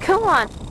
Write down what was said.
Come on.